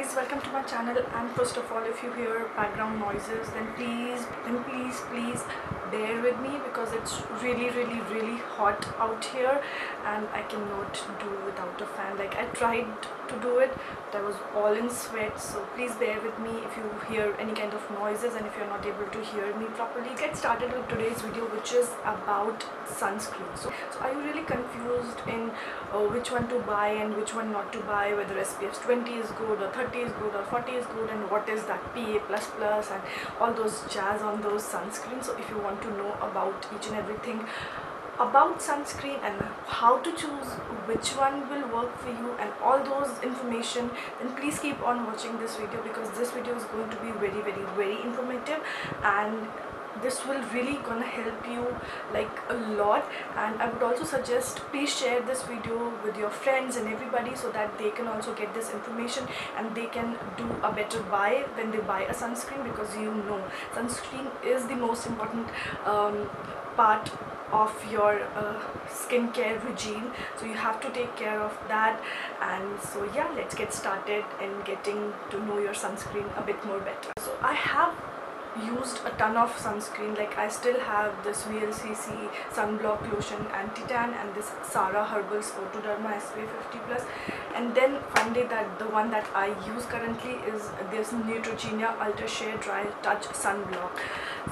guys welcome to my channel. And first of all if you hear background noises then please then please please bear with me because it's really really really hot out here and I cannot do without a fan. Like I tried to do it but I was all in sweat. So please bear with me if you hear any kind of noises and if you're not able to hear me properly. Get started with today's video which is about sunscreen. So, so are you really confused in uh, which one to buy and which one not to buy? Whether SPF 20 is good or 30 is good or 40 is good and what is that PA++ and all those jazz on those sunscreens. So if you want to know about each and everything about sunscreen and how to choose which one will work for you and all those information then please keep on watching this video because this video is going to be very very very informative and this will really gonna help you like a lot. And I would also suggest please share this video with your friends and everybody so that they can also get this information and they can do a better buy when they buy a sunscreen because you know sunscreen is the most important um, part of your uh, skincare regime. So you have to take care of that. And so yeah let's get started in getting to know your sunscreen a bit more better. So I have used a ton of sunscreen. Like I still have this VLCC sunblock lotion anti-tan and this Sara Herbals Photoderma SPF 50 plus. And then finally that the one that I use currently is this Neutrogena Ultra Sheer Dry Touch Sunblock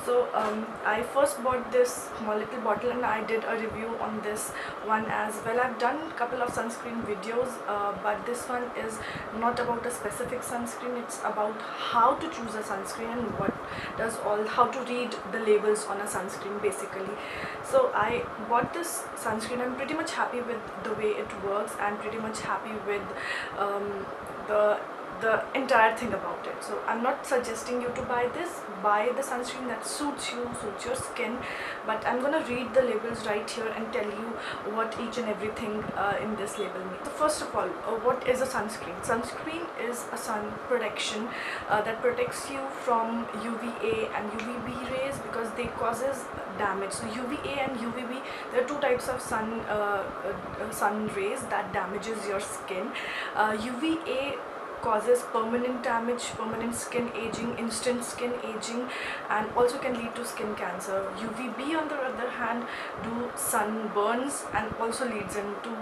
so um, I first bought this small little bottle and I did a review on this one as well. I've done a couple of sunscreen videos uh, but this one is not about a specific sunscreen. It's about how to choose a sunscreen and what does all how to read the labels on a sunscreen basically. So I bought this sunscreen. I'm pretty much happy with the way it works. And pretty much happy with um, the the entire thing about it. So i'm not suggesting you to buy this. Buy the sunscreen that suits you suits your skin. But i'm gonna read the labels right here and tell you what each and everything uh, in this label means. So first of all uh, what is a sunscreen? Sunscreen is a sun protection uh, that protects you from uva and uvb rays because they causes damage. So uva and uvb there are two types of sun uh, uh, sun rays that damages your skin. Uva uh, causes permanent damage, permanent skin aging, instant skin aging and also can lead to skin cancer. UVB on the other hand do sunburns and also leads into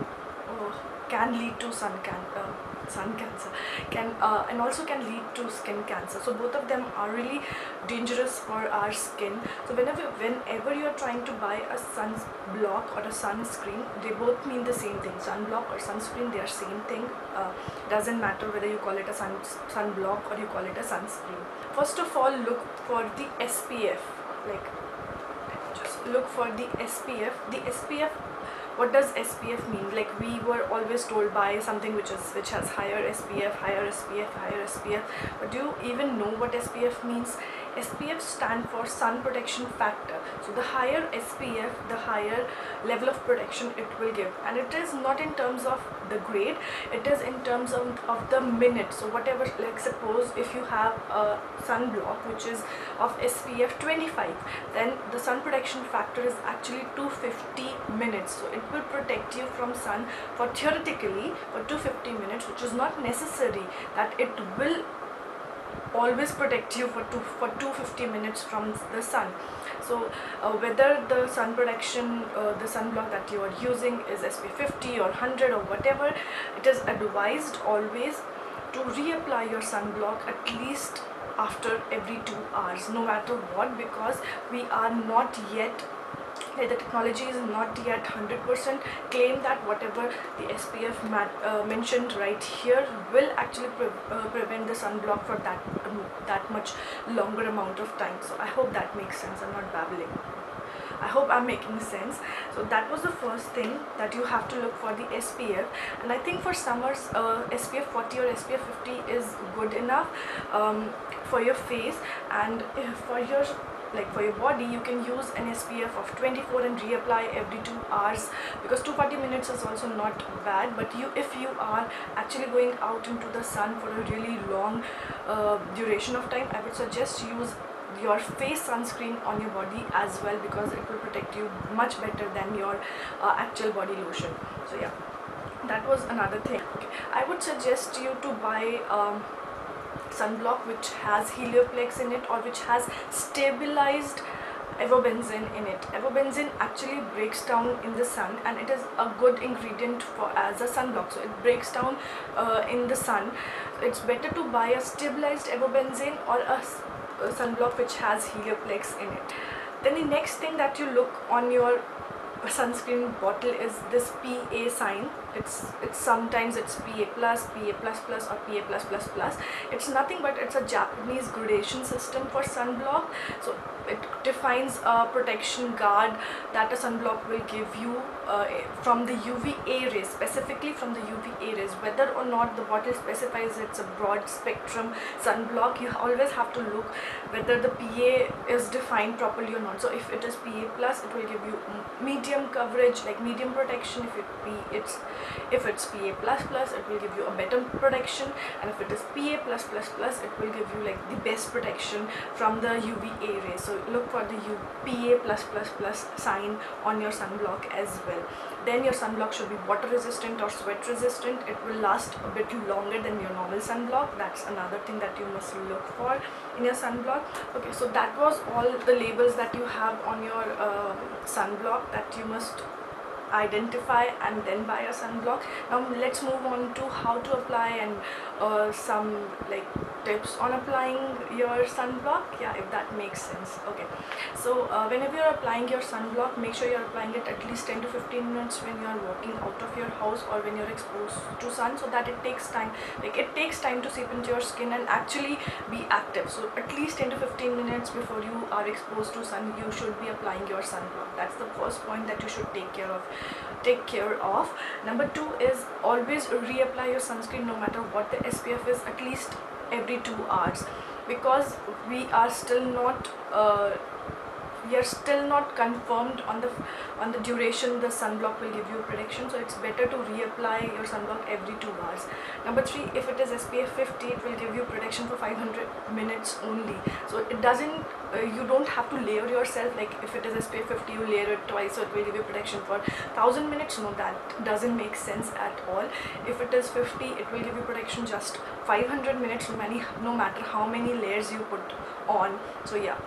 can lead to sun cancer. Uh, sun cancer can uh, and also can lead to skin cancer. So both of them are really dangerous for our skin. So whenever whenever you are trying to buy a sun block or a sunscreen they both mean the same thing. Sunblock or sunscreen they are same thing. Uh, doesn't matter whether you call it a sun sunblock or you call it a sunscreen. First of all look for the SPF like just look for the SPF the SPF what does SPF mean? Like we were always told by something which is which has higher SPF higher SPF higher SPF but do you even know what SPF means SPF stand for sun protection factor. So the higher SPF the higher level of protection it will give. And it is not in terms of the grade it is in terms of, of the minute. So whatever like suppose if you have a sunblock which is of SPF 25 then the sun protection factor is actually 250 minutes. So it will protect you from sun for theoretically for 250 minutes which is not necessary that it will always protect you for two for 250 minutes from the sun. So uh, whether the sun protection uh, the sunblock that you are using is SPF 50 or 100 or whatever it is advised always to reapply your sunblock at least after every two hours no matter what because we are not yet the technology is not yet 100% claim that whatever the SPF uh, mentioned right here will actually pre uh, prevent the sunblock for that um, that much longer amount of time. So I hope that makes sense. I'm not babbling. I hope I'm making sense. So that was the first thing that you have to look for the SPF and I think for summers uh, SPF 40 or SPF 50 is good enough um, for your face and for your like for your body you can use an SPF of 24 and reapply every two hours because 240 minutes is also not bad but you if you are actually going out into the sun for a really long uh, duration of time I would suggest use your face sunscreen on your body as well because it will protect you much better than your uh, actual body lotion so yeah that was another thing okay. I would suggest you to buy um, sunblock which has helioplex in it or which has stabilized avobenzene in it. Avobenzene actually breaks down in the sun and it is a good ingredient for as a sunblock. So it breaks down uh, in the sun. It's better to buy a stabilized avobenzene or a, a sunblock which has helioplex in it. Then the next thing that you look on your sunscreen bottle is this PA sign it's it's sometimes it's PA plus PA plus plus or PA plus plus plus. It's nothing but it's a Japanese gradation system for sunblock. So it defines a protection guard that a sunblock will give you uh, from the UVA rays specifically from the UVA rays. Whether or not the bottle specifies it's a broad spectrum sunblock you always have to look whether the PA is defined properly or not. So if it is PA plus it will give you medium coverage like medium protection. If it be it's if it's PA plus plus it will give you a better protection. And if it is PA plus plus plus it will give you like the best protection from the UVA rays so look for the UPA plus plus plus sign on your sunblock as well. Then your sunblock should be water resistant or sweat resistant. It will last a bit longer than your normal sunblock. That's another thing that you must look for in your sunblock. Okay so that was all the labels that you have on your uh, sunblock that you must identify and then buy a sunblock. Now let's move on to how to apply and uh, some like tips on applying your sunblock. Yeah if that makes sense. Okay. So uh, whenever you're applying your sunblock make sure you're applying it at least 10 to 15 minutes when you're walking out of your house or when you're exposed to sun so that it takes time. Like it takes time to seep into your skin and actually be active. So at least 10 to 15 minutes before you are exposed to sun you should be applying your sunblock. That's the first point that you should take care of take care of. Number two is always reapply your sunscreen no matter what the SPF is at least every two hours. Because we are still not uh, we are still not confirmed on the on the duration the sunblock will give you protection so it's better to reapply your sunblock every two hours. Number three if it is spf 50 it will give you protection for 500 minutes only. So it doesn't uh, you don't have to layer yourself like if it is spf 50 you layer it twice so it will give you protection for 1000 minutes. No that doesn't make sense at all. If it is 50 it will give you protection just 500 minutes no matter how many layers you put on. So yeah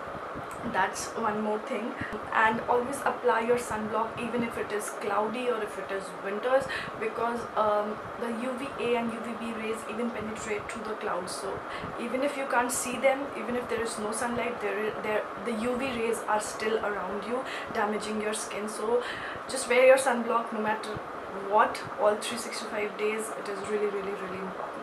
that's one more thing. And always apply your sunblock even if it is cloudy or if it is winters because um, the UVA and UVB rays even penetrate through the clouds. So even if you can't see them even if there is no sunlight there, there the UV rays are still around you damaging your skin. So just wear your sunblock no matter what. All 365 days it is really really really important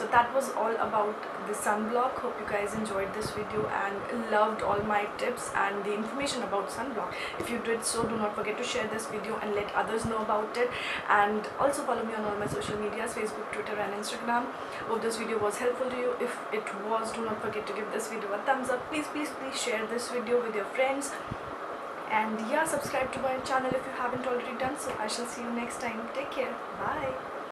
so that was all about the sunblock. Hope you guys enjoyed this video and loved all my tips and the information about sunblock. If you did so do not forget to share this video and let others know about it. And also follow me on all my social medias facebook twitter and instagram. Hope this video was helpful to you. If it was do not forget to give this video a thumbs up. Please please please share this video with your friends. And yeah subscribe to my channel if you haven't already done so. I shall see you next time. Take care. Bye